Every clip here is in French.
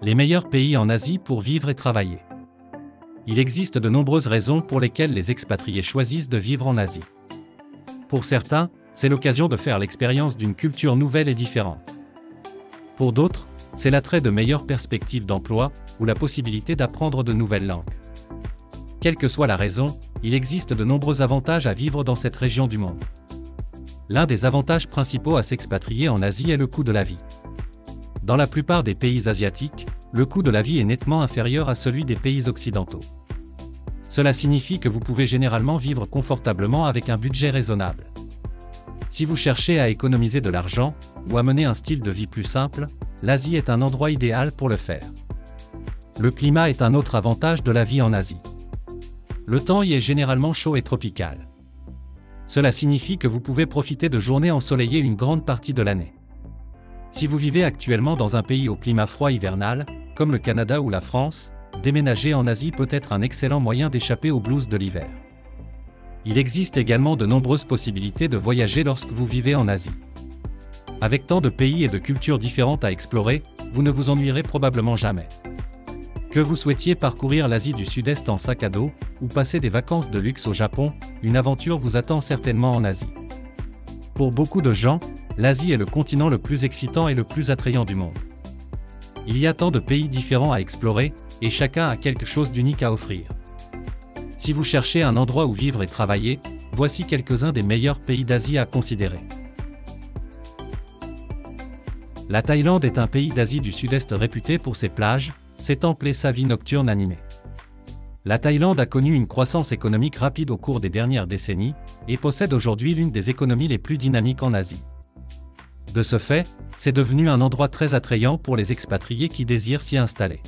Les meilleurs pays en Asie pour vivre et travailler. Il existe de nombreuses raisons pour lesquelles les expatriés choisissent de vivre en Asie. Pour certains, c'est l'occasion de faire l'expérience d'une culture nouvelle et différente. Pour d'autres, c'est l'attrait de meilleures perspectives d'emploi ou la possibilité d'apprendre de nouvelles langues. Quelle que soit la raison, il existe de nombreux avantages à vivre dans cette région du monde. L'un des avantages principaux à s'expatrier en Asie est le coût de la vie. Dans la plupart des pays asiatiques, le coût de la vie est nettement inférieur à celui des pays occidentaux. Cela signifie que vous pouvez généralement vivre confortablement avec un budget raisonnable. Si vous cherchez à économiser de l'argent ou à mener un style de vie plus simple, l'Asie est un endroit idéal pour le faire. Le climat est un autre avantage de la vie en Asie. Le temps y est généralement chaud et tropical. Cela signifie que vous pouvez profiter de journées ensoleillées une grande partie de l'année. Si vous vivez actuellement dans un pays au climat froid hivernal, comme le Canada ou la France, déménager en Asie peut être un excellent moyen d'échapper aux blues de l'hiver. Il existe également de nombreuses possibilités de voyager lorsque vous vivez en Asie. Avec tant de pays et de cultures différentes à explorer, vous ne vous ennuierez probablement jamais. Que vous souhaitiez parcourir l'Asie du Sud-Est en sac à dos, ou passer des vacances de luxe au Japon, une aventure vous attend certainement en Asie. Pour beaucoup de gens, l'Asie est le continent le plus excitant et le plus attrayant du monde. Il y a tant de pays différents à explorer, et chacun a quelque chose d'unique à offrir. Si vous cherchez un endroit où vivre et travailler, voici quelques-uns des meilleurs pays d'Asie à considérer. La Thaïlande est un pays d'Asie du Sud-Est réputé pour ses plages, ses temples et sa vie nocturne animée. La Thaïlande a connu une croissance économique rapide au cours des dernières décennies et possède aujourd'hui l'une des économies les plus dynamiques en Asie. De ce fait, c'est devenu un endroit très attrayant pour les expatriés qui désirent s'y installer.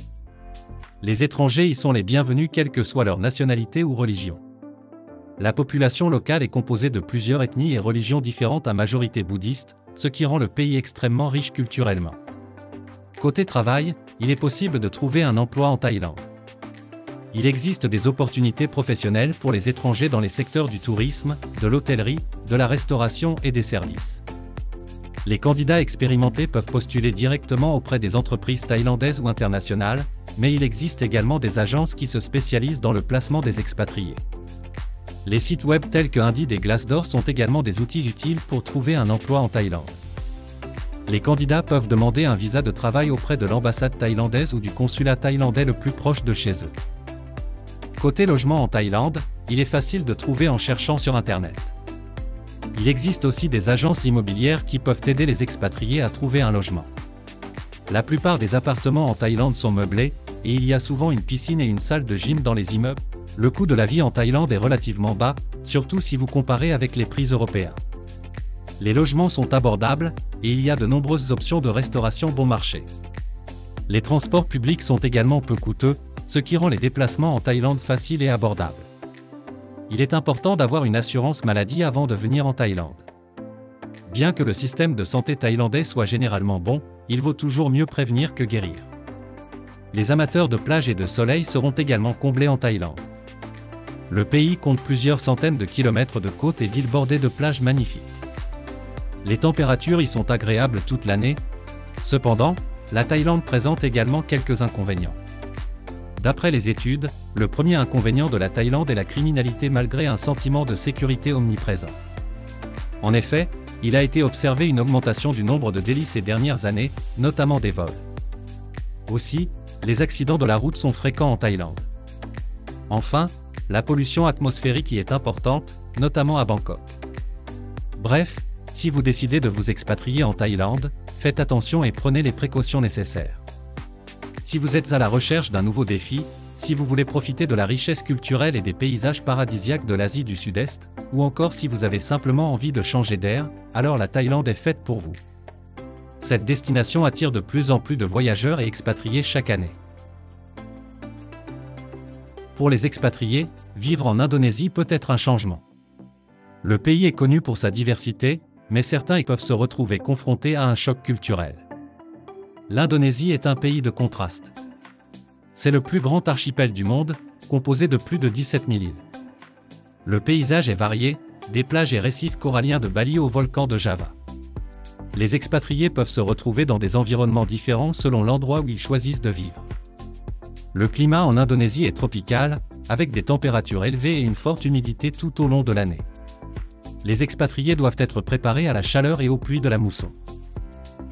Les étrangers y sont les bienvenus quelle que soit leur nationalité ou religion. La population locale est composée de plusieurs ethnies et religions différentes à majorité bouddhiste, ce qui rend le pays extrêmement riche culturellement. Côté travail, il est possible de trouver un emploi en Thaïlande. Il existe des opportunités professionnelles pour les étrangers dans les secteurs du tourisme, de l'hôtellerie, de la restauration et des services les candidats expérimentés peuvent postuler directement auprès des entreprises thaïlandaises ou internationales, mais il existe également des agences qui se spécialisent dans le placement des expatriés. Les sites web tels que Indeed et Glassdoor sont également des outils utiles pour trouver un emploi en Thaïlande. Les candidats peuvent demander un visa de travail auprès de l'ambassade thaïlandaise ou du consulat thaïlandais le plus proche de chez eux. Côté logement en Thaïlande, il est facile de trouver en cherchant sur Internet. Il existe aussi des agences immobilières qui peuvent aider les expatriés à trouver un logement. La plupart des appartements en Thaïlande sont meublés, et il y a souvent une piscine et une salle de gym dans les immeubles. Le coût de la vie en Thaïlande est relativement bas, surtout si vous comparez avec les prix européens. Les logements sont abordables, et il y a de nombreuses options de restauration bon marché. Les transports publics sont également peu coûteux, ce qui rend les déplacements en Thaïlande faciles et abordables il est important d'avoir une assurance maladie avant de venir en Thaïlande. Bien que le système de santé thaïlandais soit généralement bon, il vaut toujours mieux prévenir que guérir. Les amateurs de plage et de soleil seront également comblés en Thaïlande. Le pays compte plusieurs centaines de kilomètres de côtes et d'îles bordées de plages magnifiques. Les températures y sont agréables toute l'année. Cependant, la Thaïlande présente également quelques inconvénients. D'après les études, le premier inconvénient de la Thaïlande est la criminalité malgré un sentiment de sécurité omniprésent. En effet, il a été observé une augmentation du nombre de délits ces dernières années, notamment des vols. Aussi, les accidents de la route sont fréquents en Thaïlande. Enfin, la pollution atmosphérique y est importante, notamment à Bangkok. Bref, si vous décidez de vous expatrier en Thaïlande, faites attention et prenez les précautions nécessaires. Si vous êtes à la recherche d'un nouveau défi, si vous voulez profiter de la richesse culturelle et des paysages paradisiaques de l'Asie du Sud-Est, ou encore si vous avez simplement envie de changer d'air, alors la Thaïlande est faite pour vous. Cette destination attire de plus en plus de voyageurs et expatriés chaque année. Pour les expatriés, vivre en Indonésie peut être un changement. Le pays est connu pour sa diversité, mais certains y peuvent se retrouver confrontés à un choc culturel l'Indonésie est un pays de contraste. C'est le plus grand archipel du monde, composé de plus de 17 000 îles. Le paysage est varié, des plages et récifs coralliens de Bali au volcan de Java. les expatriés peuvent se retrouver dans des environnements différents selon l'endroit où ils choisissent de vivre. Le climat en Indonésie est tropical, avec des températures élevées et une forte humidité tout au long de l'année. Les expatriés doivent être préparés à la chaleur et aux pluies de la mousson.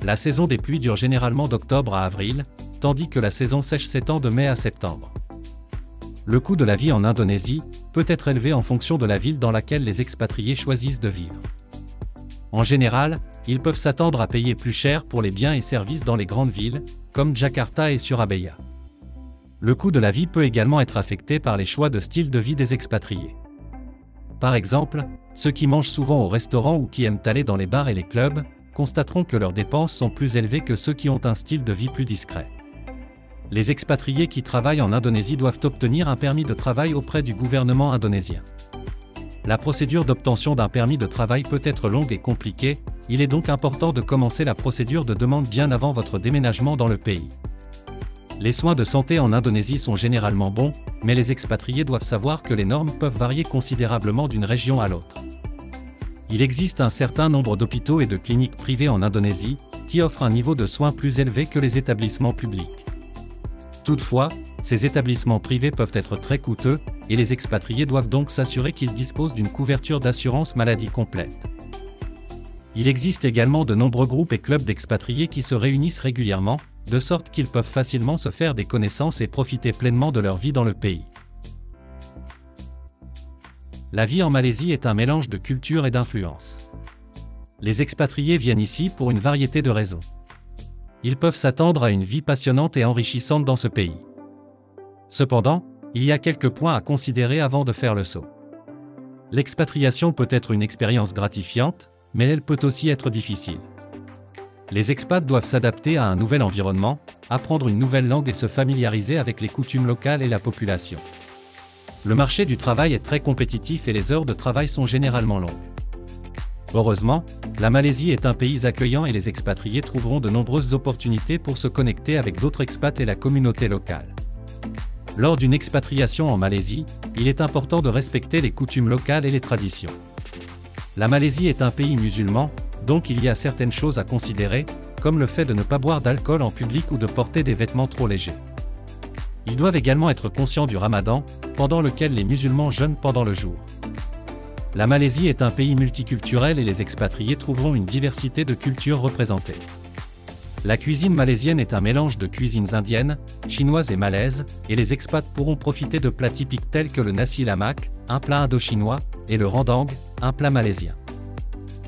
La saison des pluies dure généralement d'octobre à avril, tandis que la saison sèche s'étend de mai à septembre. Le coût de la vie en Indonésie peut être élevé en fonction de la ville dans laquelle les expatriés choisissent de vivre. En général, ils peuvent s'attendre à payer plus cher pour les biens et services dans les grandes villes, comme Jakarta et Surabaya. Le coût de la vie peut également être affecté par les choix de style de vie des expatriés. Par exemple, ceux qui mangent souvent au restaurant ou qui aiment aller dans les bars et les clubs, constateront que leurs dépenses sont plus élevées que ceux qui ont un style de vie plus discret. Les expatriés qui travaillent en Indonésie doivent obtenir un permis de travail auprès du gouvernement indonésien. La procédure d'obtention d'un permis de travail peut être longue et compliquée, il est donc important de commencer la procédure de demande bien avant votre déménagement dans le pays. Les soins de santé en Indonésie sont généralement bons, mais les expatriés doivent savoir que les normes peuvent varier considérablement d'une région à l'autre. Il existe un certain nombre d'hôpitaux et de cliniques privées en Indonésie, qui offrent un niveau de soins plus élevé que les établissements publics. Toutefois, ces établissements privés peuvent être très coûteux, et les expatriés doivent donc s'assurer qu'ils disposent d'une couverture d'assurance maladie complète. Il existe également de nombreux groupes et clubs d'expatriés qui se réunissent régulièrement, de sorte qu'ils peuvent facilement se faire des connaissances et profiter pleinement de leur vie dans le pays. La vie en Malaisie est un mélange de culture et d'influence. Les expatriés viennent ici pour une variété de raisons. Ils peuvent s'attendre à une vie passionnante et enrichissante dans ce pays. Cependant, il y a quelques points à considérer avant de faire le saut. L'expatriation peut être une expérience gratifiante, mais elle peut aussi être difficile les expats doivent s'adapter à un nouvel environnement, apprendre une nouvelle langue et se familiariser avec les coutumes locales et la population. Le marché du travail est très compétitif et les heures de travail sont généralement longues. Heureusement, la Malaisie est un pays accueillant et les expatriés trouveront de nombreuses opportunités pour se connecter avec d'autres expats et la communauté locale. Lors d'une expatriation en Malaisie, il est important de respecter les coutumes locales et les traditions. La Malaisie est un pays musulman, donc il y a certaines choses à considérer, comme le fait de ne pas boire d'alcool en public ou de porter des vêtements trop légers. Ils doivent également être conscients du ramadan, pendant lequel les musulmans jeûnent pendant le jour. La Malaisie est un pays multiculturel et les expatriés trouveront une diversité de cultures représentées. La cuisine malaisienne est un mélange de cuisines indiennes, chinoises et malaises, et les expats pourront profiter de plats typiques tels que le nasi lamak, un plat indo-chinois, et le rendang, un plat malaisien.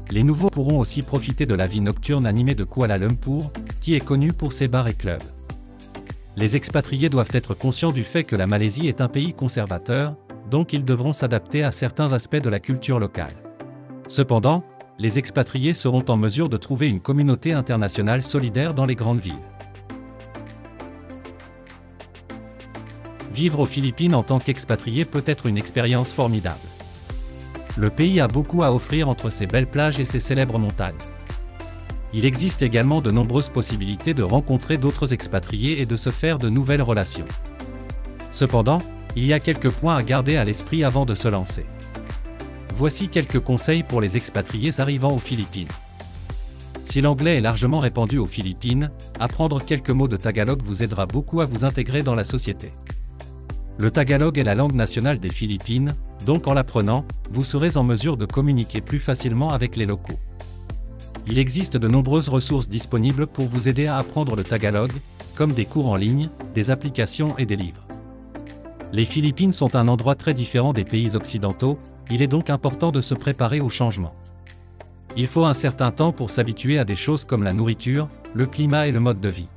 Les nouveaux pourront aussi profiter de la vie nocturne animée de Kuala Lumpur, qui est connue pour ses bars et clubs. Les expatriés doivent être conscients du fait que la Malaisie est un pays conservateur, donc ils devront s'adapter à certains aspects de la culture locale. Cependant, les expatriés seront en mesure de trouver une communauté internationale solidaire dans les grandes villes. Vivre aux Philippines en tant qu'expatrié peut être une expérience formidable. Le pays a beaucoup à offrir entre ses belles plages et ses célèbres montagnes. Il existe également de nombreuses possibilités de rencontrer d'autres expatriés et de se faire de nouvelles relations. Cependant, il y a quelques points à garder à l'esprit avant de se lancer. Voici quelques conseils pour les expatriés arrivant aux Philippines. Si l'anglais est largement répandu aux Philippines, apprendre quelques mots de tagalog vous aidera beaucoup à vous intégrer dans la société. Le tagalog est la langue nationale des Philippines, donc en l'apprenant, vous serez en mesure de communiquer plus facilement avec les locaux. Il existe de nombreuses ressources disponibles pour vous aider à apprendre le tagalog, comme des cours en ligne, des applications et des livres. Les Philippines sont un endroit très différent des pays occidentaux, il est donc important de se préparer au changement. Il faut un certain temps pour s'habituer à des choses comme la nourriture, le climat et le mode de vie.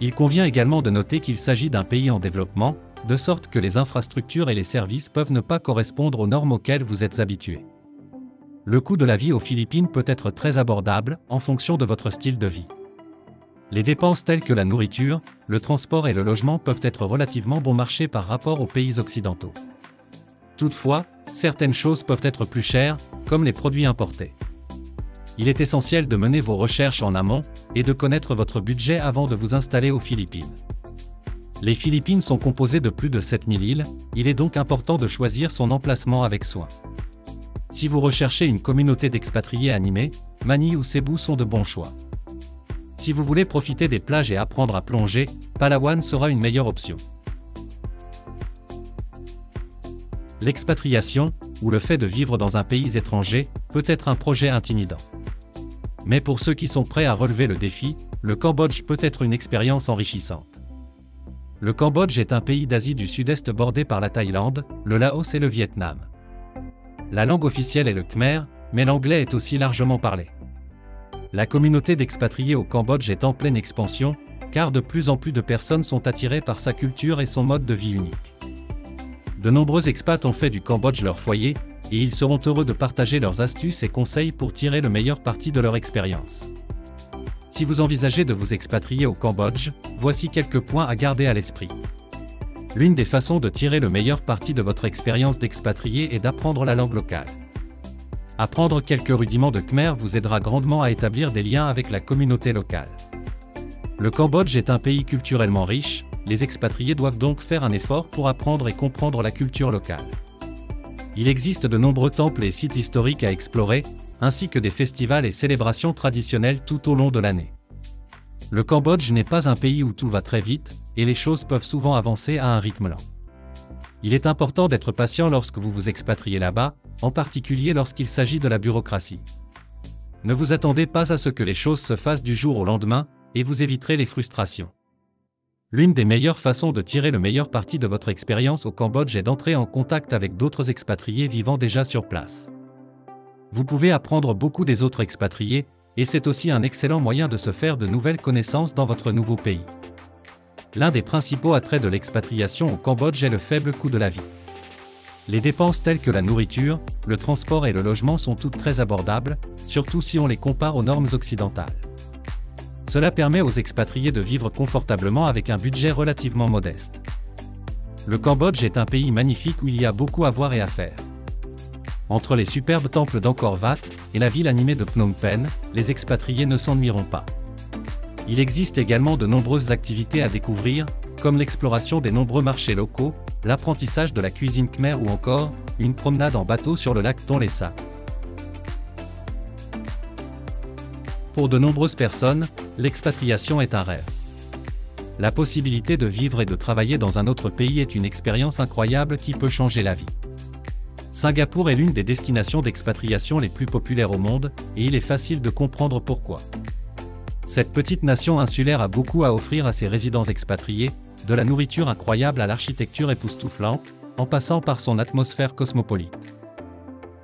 Il convient également de noter qu'il s'agit d'un pays en développement, de sorte que les infrastructures et les services peuvent ne pas correspondre aux normes auxquelles vous êtes habitué. Le coût de la vie aux Philippines peut être très abordable en fonction de votre style de vie. Les dépenses telles que la nourriture, le transport et le logement peuvent être relativement bon marché par rapport aux pays occidentaux. Toutefois, certaines choses peuvent être plus chères, comme les produits importés. Il est essentiel de mener vos recherches en amont et de connaître votre budget avant de vous installer aux Philippines. Les Philippines sont composées de plus de 7000 îles, il est donc important de choisir son emplacement avec soin. Si vous recherchez une communauté d'expatriés animés, Manille ou Cebu sont de bons choix. Si vous voulez profiter des plages et apprendre à plonger, Palawan sera une meilleure option. L'expatriation, ou le fait de vivre dans un pays étranger, peut être un projet intimidant. Mais pour ceux qui sont prêts à relever le défi, le Cambodge peut être une expérience enrichissante. Le Cambodge est un pays d'Asie du Sud-Est bordé par la Thaïlande, le Laos et le Vietnam. La langue officielle est le khmer, mais l'anglais est aussi largement parlé. La communauté d'expatriés au Cambodge est en pleine expansion, car de plus en plus de personnes sont attirées par sa culture et son mode de vie unique. De nombreux expats ont fait du Cambodge leur foyer, et ils seront heureux de partager leurs astuces et conseils pour tirer le meilleur parti de leur expérience. Si vous envisagez de vous expatrier au Cambodge, voici quelques points à garder à l'esprit. L'une des façons de tirer le meilleur parti de votre expérience d'expatrié est d'apprendre la langue locale. Apprendre quelques rudiments de Khmer vous aidera grandement à établir des liens avec la communauté locale. Le Cambodge est un pays culturellement riche, les expatriés doivent donc faire un effort pour apprendre et comprendre la culture locale. Il existe de nombreux temples et sites historiques à explorer, ainsi que des festivals et célébrations traditionnelles tout au long de l'année. Le Cambodge n'est pas un pays où tout va très vite, et les choses peuvent souvent avancer à un rythme lent. Il est important d'être patient lorsque vous vous expatriez là-bas, en particulier lorsqu'il s'agit de la bureaucratie. Ne vous attendez pas à ce que les choses se fassent du jour au lendemain, et vous éviterez les frustrations. L'une des meilleures façons de tirer le meilleur parti de votre expérience au Cambodge est d'entrer en contact avec d'autres expatriés vivant déjà sur place. Vous pouvez apprendre beaucoup des autres expatriés, et c'est aussi un excellent moyen de se faire de nouvelles connaissances dans votre nouveau pays. L'un des principaux attraits de l'expatriation au Cambodge est le faible coût de la vie. Les dépenses telles que la nourriture, le transport et le logement sont toutes très abordables, surtout si on les compare aux normes occidentales. Cela permet aux expatriés de vivre confortablement avec un budget relativement modeste. Le Cambodge est un pays magnifique où il y a beaucoup à voir et à faire. Entre les superbes temples d'Angkor Wat et la ville animée de Phnom Penh, les expatriés ne s'ennuieront pas. Il existe également de nombreuses activités à découvrir, comme l'exploration des nombreux marchés locaux, l'apprentissage de la cuisine khmer ou encore une promenade en bateau sur le lac Tonlé Sap. Pour de nombreuses personnes, l'expatriation est un rêve. La possibilité de vivre et de travailler dans un autre pays est une expérience incroyable qui peut changer la vie. Singapour est l'une des destinations d'expatriation les plus populaires au monde, et il est facile de comprendre pourquoi. Cette petite nation insulaire a beaucoup à offrir à ses résidents expatriés, de la nourriture incroyable à l'architecture époustouflante, en passant par son atmosphère cosmopolite.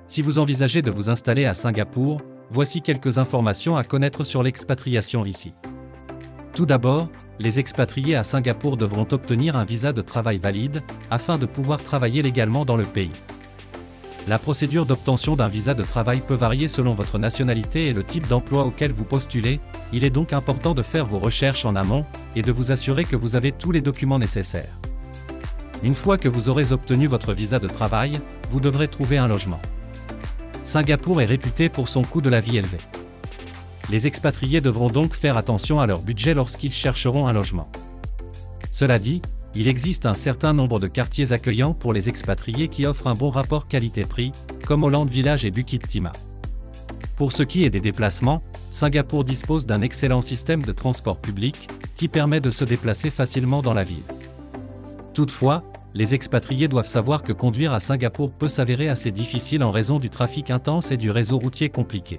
Si vous envisagez de vous installer à Singapour, voici quelques informations à connaître sur l'expatriation ici. Tout d'abord, les expatriés à Singapour devront obtenir un visa de travail valide, afin de pouvoir travailler légalement dans le pays. La procédure d'obtention d'un visa de travail peut varier selon votre nationalité et le type d'emploi auquel vous postulez, il est donc important de faire vos recherches en amont et de vous assurer que vous avez tous les documents nécessaires. Une fois que vous aurez obtenu votre visa de travail, vous devrez trouver un logement. Singapour est réputé pour son coût de la vie élevé. Les expatriés devront donc faire attention à leur budget lorsqu'ils chercheront un logement. Cela dit, il existe un certain nombre de quartiers accueillants pour les expatriés qui offrent un bon rapport qualité-prix, comme Holland Village et Bukit Timah. Pour ce qui est des déplacements, Singapour dispose d'un excellent système de transport public, qui permet de se déplacer facilement dans la ville. Toutefois, les expatriés doivent savoir que conduire à Singapour peut s'avérer assez difficile en raison du trafic intense et du réseau routier compliqué.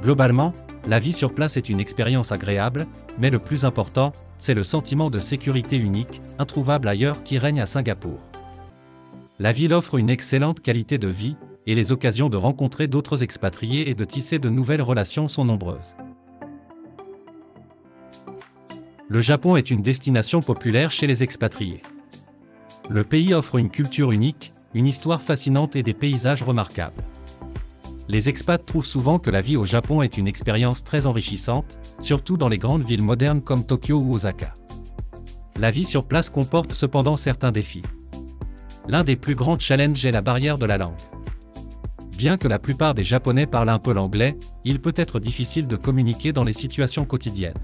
Globalement, la vie sur place est une expérience agréable, mais le plus important, c'est le sentiment de sécurité unique, introuvable ailleurs qui règne à Singapour. La ville offre une excellente qualité de vie, et les occasions de rencontrer d'autres expatriés et de tisser de nouvelles relations sont nombreuses. Le Japon est une destination populaire chez les expatriés. Le pays offre une culture unique, une histoire fascinante et des paysages remarquables les expats trouvent souvent que la vie au Japon est une expérience très enrichissante, surtout dans les grandes villes modernes comme Tokyo ou Osaka. La vie sur place comporte cependant certains défis. L'un des plus grands challenges est la barrière de la langue. Bien que la plupart des Japonais parlent un peu l'anglais, il peut être difficile de communiquer dans les situations quotidiennes.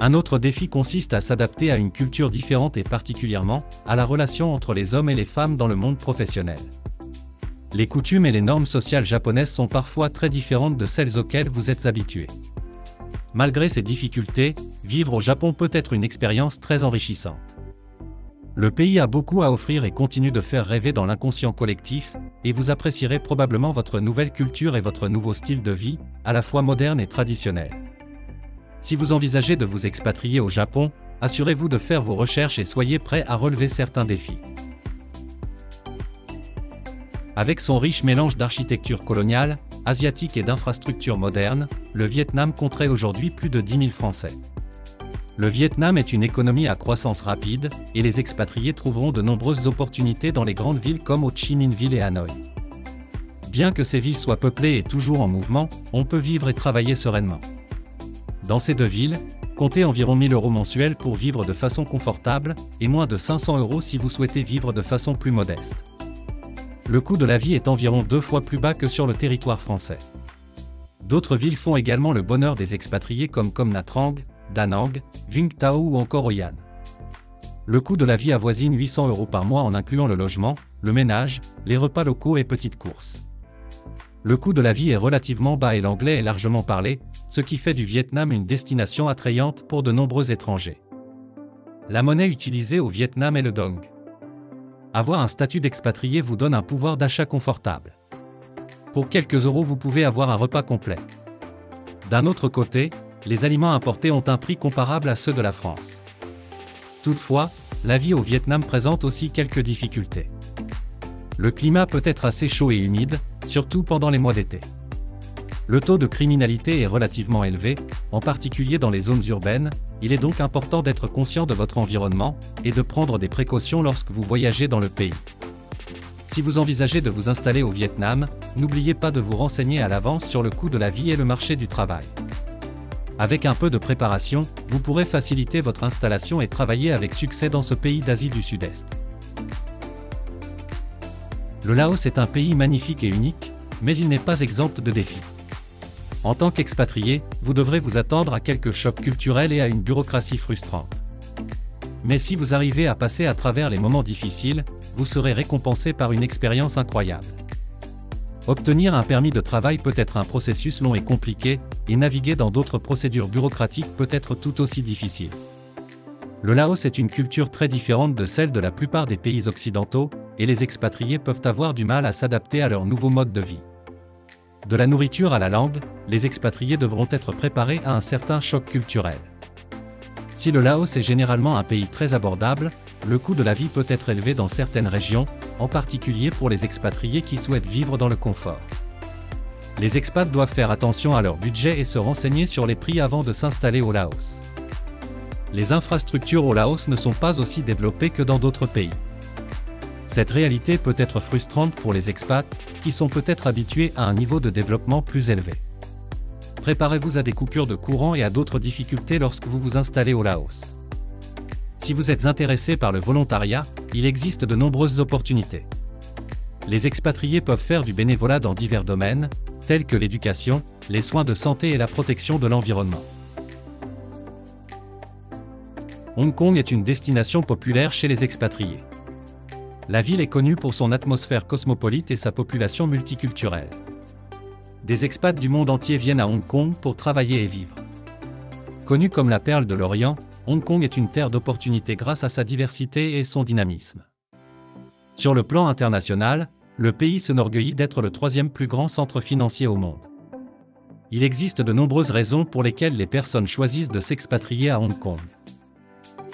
Un autre défi consiste à s'adapter à une culture différente et particulièrement à la relation entre les hommes et les femmes dans le monde professionnel. Les coutumes et les normes sociales japonaises sont parfois très différentes de celles auxquelles vous êtes habitué. Malgré ces difficultés, vivre au Japon peut être une expérience très enrichissante. Le pays a beaucoup à offrir et continue de faire rêver dans l'inconscient collectif, et vous apprécierez probablement votre nouvelle culture et votre nouveau style de vie, à la fois moderne et traditionnel. Si vous envisagez de vous expatrier au Japon, assurez-vous de faire vos recherches et soyez prêt à relever certains défis. Avec son riche mélange d'architecture coloniale, asiatique et d'infrastructures modernes, le Vietnam compterait aujourd'hui plus de 10 000 Français. Le Vietnam est une économie à croissance rapide, et les expatriés trouveront de nombreuses opportunités dans les grandes villes comme Ho Chi Minh Ville et Hanoï. Bien que ces villes soient peuplées et toujours en mouvement, on peut vivre et travailler sereinement. Dans ces deux villes, comptez environ 1000 euros mensuels pour vivre de façon confortable, et moins de 500 euros si vous souhaitez vivre de façon plus modeste. Le coût de la vie est environ deux fois plus bas que sur le territoire français. D'autres villes font également le bonheur des expatriés comme Kom Trang, Da Nang, Vung Tau ou encore Hoi An. Le coût de la vie avoisine 800 euros par mois en incluant le logement, le ménage, les repas locaux et petites courses. Le coût de la vie est relativement bas et l'anglais est largement parlé, ce qui fait du Vietnam une destination attrayante pour de nombreux étrangers. La monnaie utilisée au Vietnam est le dong. Avoir un statut d'expatrié vous donne un pouvoir d'achat confortable. Pour quelques euros, vous pouvez avoir un repas complet. D'un autre côté, les aliments importés ont un prix comparable à ceux de la France. Toutefois, la vie au Vietnam présente aussi quelques difficultés. Le climat peut être assez chaud et humide, surtout pendant les mois d'été. Le taux de criminalité est relativement élevé, en particulier dans les zones urbaines, il est donc important d'être conscient de votre environnement et de prendre des précautions lorsque vous voyagez dans le pays. Si vous envisagez de vous installer au Vietnam, n'oubliez pas de vous renseigner à l'avance sur le coût de la vie et le marché du travail. Avec un peu de préparation, vous pourrez faciliter votre installation et travailler avec succès dans ce pays d'Asie du Sud-Est. Le Laos est un pays magnifique et unique, mais il n'est pas exempt de défis. En tant qu'expatrié, vous devrez vous attendre à quelques chocs culturels et à une bureaucratie frustrante. Mais si vous arrivez à passer à travers les moments difficiles, vous serez récompensé par une expérience incroyable. Obtenir un permis de travail peut être un processus long et compliqué, et naviguer dans d'autres procédures bureaucratiques peut être tout aussi difficile. Le Laos est une culture très différente de celle de la plupart des pays occidentaux, et les expatriés peuvent avoir du mal à s'adapter à leur nouveau mode de vie. De la nourriture à la langue, les expatriés devront être préparés à un certain choc culturel. Si le Laos est généralement un pays très abordable, le coût de la vie peut être élevé dans certaines régions, en particulier pour les expatriés qui souhaitent vivre dans le confort. Les expats doivent faire attention à leur budget et se renseigner sur les prix avant de s'installer au Laos. Les infrastructures au Laos ne sont pas aussi développées que dans d'autres pays. Cette réalité peut être frustrante pour les expats, qui sont peut-être habitués à un niveau de développement plus élevé. Préparez-vous à des coupures de courant et à d'autres difficultés lorsque vous vous installez au Laos. Si vous êtes intéressé par le volontariat, il existe de nombreuses opportunités. Les expatriés peuvent faire du bénévolat dans divers domaines, tels que l'éducation, les soins de santé et la protection de l'environnement. Hong Kong est une destination populaire chez les expatriés. La ville est connue pour son atmosphère cosmopolite et sa population multiculturelle. Des expats du monde entier viennent à Hong Kong pour travailler et vivre. Connue comme la perle de l'Orient, Hong Kong est une terre d'opportunités grâce à sa diversité et son dynamisme. Sur le plan international, le pays s'enorgueillit d'être le troisième plus grand centre financier au monde. Il existe de nombreuses raisons pour lesquelles les personnes choisissent de s'expatrier à Hong Kong.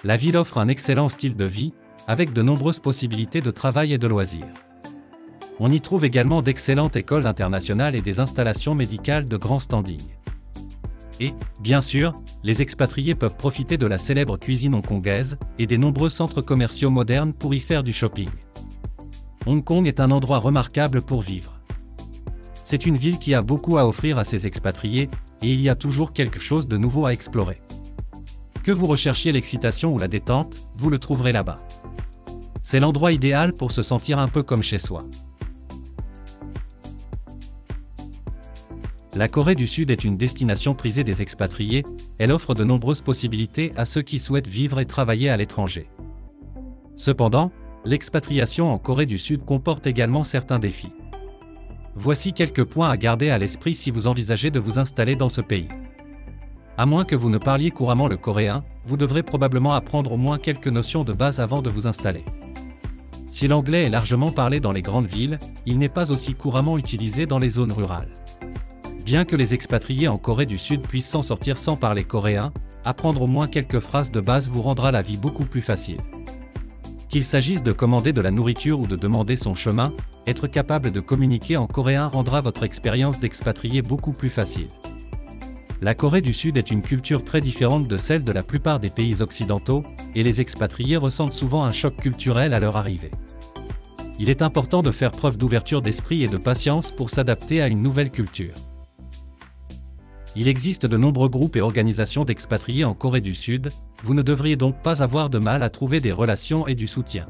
La ville offre un excellent style de vie, avec de nombreuses possibilités de travail et de loisirs. On y trouve également d'excellentes écoles internationales et des installations médicales de grand standing. Et, bien sûr, les expatriés peuvent profiter de la célèbre cuisine hongkongaise et des nombreux centres commerciaux modernes pour y faire du shopping. Hong Kong est un endroit remarquable pour vivre. C'est une ville qui a beaucoup à offrir à ses expatriés, et il y a toujours quelque chose de nouveau à explorer. Que vous recherchiez l'excitation ou la détente, vous le trouverez là-bas. C'est l'endroit idéal pour se sentir un peu comme chez soi. La Corée du Sud est une destination prisée des expatriés, elle offre de nombreuses possibilités à ceux qui souhaitent vivre et travailler à l'étranger. Cependant, l'expatriation en Corée du Sud comporte également certains défis. Voici quelques points à garder à l'esprit si vous envisagez de vous installer dans ce pays. À moins que vous ne parliez couramment le coréen, vous devrez probablement apprendre au moins quelques notions de base avant de vous installer. Si l'anglais est largement parlé dans les grandes villes, il n'est pas aussi couramment utilisé dans les zones rurales. Bien que les expatriés en Corée du Sud puissent s'en sortir sans parler coréen, apprendre au moins quelques phrases de base vous rendra la vie beaucoup plus facile. Qu'il s'agisse de commander de la nourriture ou de demander son chemin, être capable de communiquer en coréen rendra votre expérience d'expatrié beaucoup plus facile. La Corée du Sud est une culture très différente de celle de la plupart des pays occidentaux, et les expatriés ressentent souvent un choc culturel à leur arrivée. Il est important de faire preuve d'ouverture d'esprit et de patience pour s'adapter à une nouvelle culture. Il existe de nombreux groupes et organisations d'expatriés en Corée du Sud, vous ne devriez donc pas avoir de mal à trouver des relations et du soutien.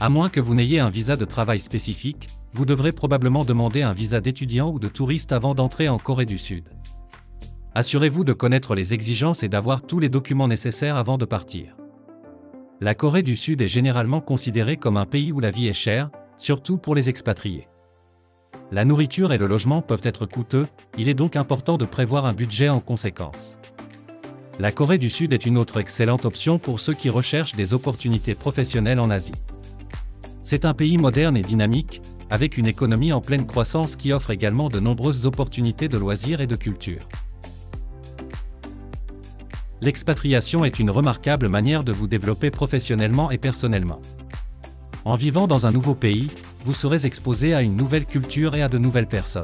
À moins que vous n'ayez un visa de travail spécifique, vous devrez probablement demander un visa d'étudiant ou de touriste avant d'entrer en Corée du Sud. Assurez-vous de connaître les exigences et d'avoir tous les documents nécessaires avant de partir. La Corée du Sud est généralement considérée comme un pays où la vie est chère, surtout pour les expatriés. La nourriture et le logement peuvent être coûteux, il est donc important de prévoir un budget en conséquence. La Corée du Sud est une autre excellente option pour ceux qui recherchent des opportunités professionnelles en Asie. C'est un pays moderne et dynamique, avec une économie en pleine croissance qui offre également de nombreuses opportunités de loisirs et de culture. L'expatriation est une remarquable manière de vous développer professionnellement et personnellement. En vivant dans un nouveau pays, vous serez exposé à une nouvelle culture et à de nouvelles personnes.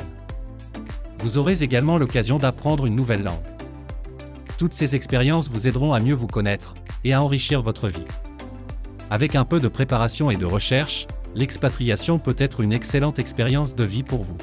Vous aurez également l'occasion d'apprendre une nouvelle langue. Toutes ces expériences vous aideront à mieux vous connaître et à enrichir votre vie. Avec un peu de préparation et de recherche, l'expatriation peut être une excellente expérience de vie pour vous.